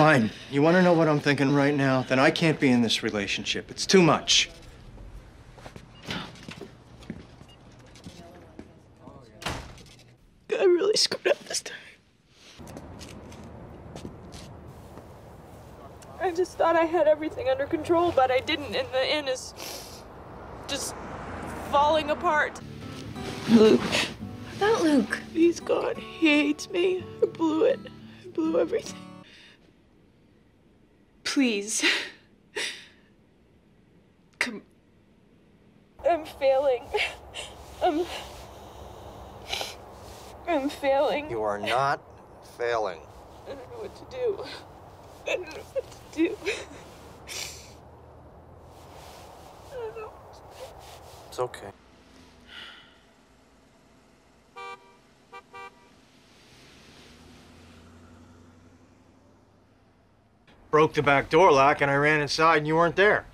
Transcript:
Fine. You want to know what I'm thinking right now? Then I can't be in this relationship. It's too much. I really screwed up this time. I just thought I had everything under control, but I didn't, and the inn is just falling apart. Luke. About Luke. He's gone. He hates me. I blew it. I blew everything. Please. Come. I'm failing. I'm. I'm failing. You are not failing. I don't know what to do. I don't know what to do. I don't know. It's okay. Broke the back door lock and I ran inside and you weren't there.